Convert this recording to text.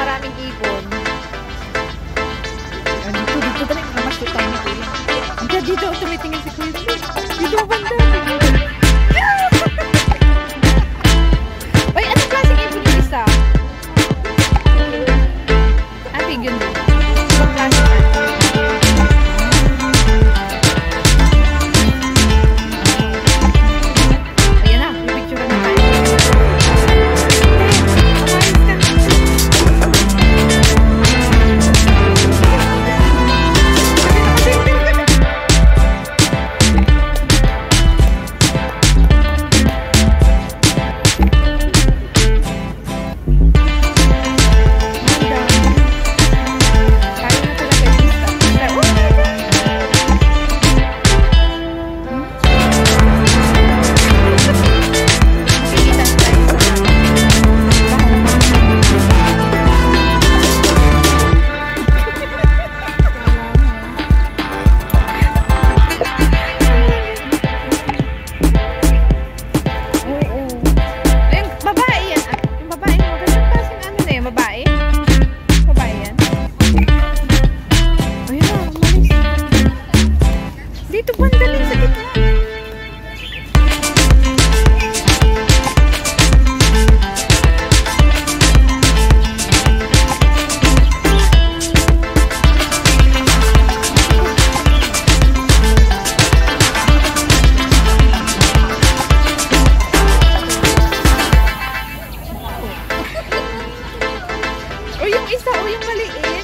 maraming ibon. Ayan, dito, dito ba? Namashoot tayo ni Kuya. Dito, dito, tumitingin si Kuya. Dito, banda. Uy, anong klaseng ibon yung isa? Ah, pig yun din. Klaseng ibon. esa, oye, ¿cuál?